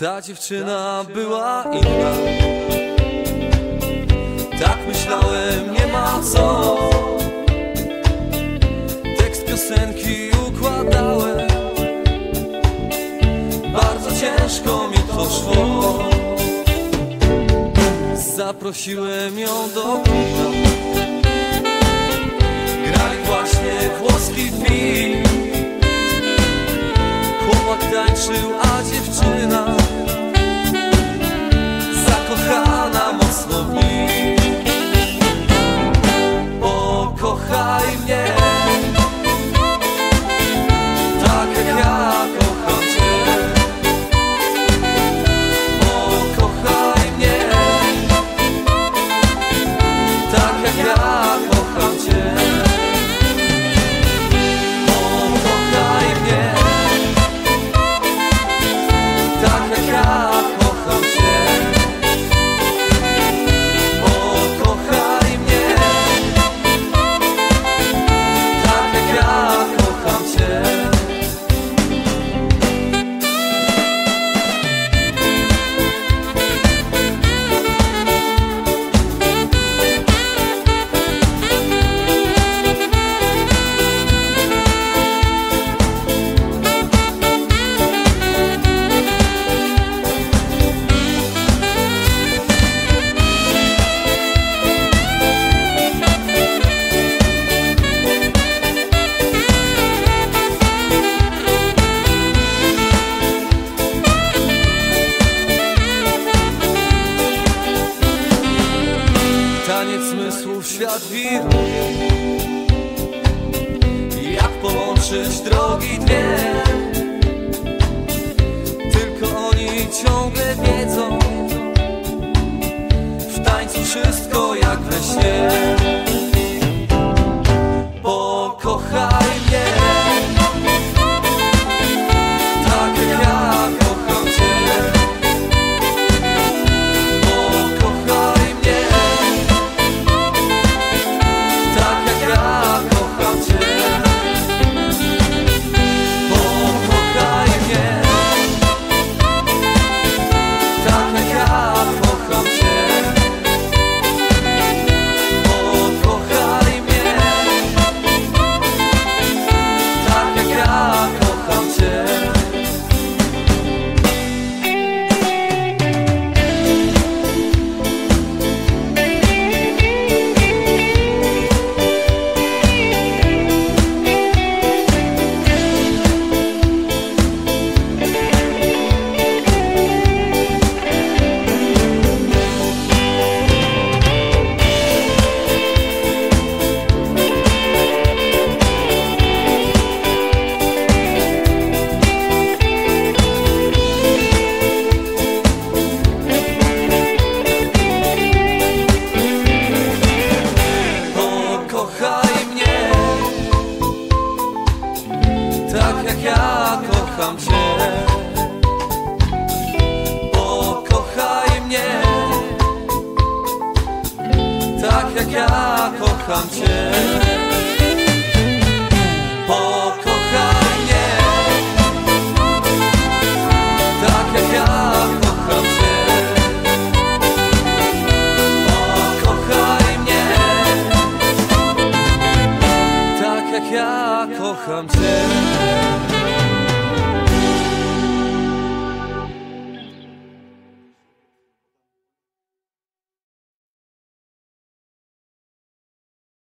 Ta dziewczyna była inna. Tak myślałem, nie ma co. Tekst piosenki układałem. Bardzo ciężko mi to szło. Zaprosiłem ją do piwa Grali właśnie włoski film świat wiruje. Jak połączyć drogi dwie? Tylko oni ciągle wiedzą. W tańcu wszystko jak we śnie. Pokochaj kocham Cię. Pokochaj mnie. Tak jak ja kocham Pokochaj mnie. Tak jak ja kocham Cię. Pokochaj mnie. Tak jak ja kocham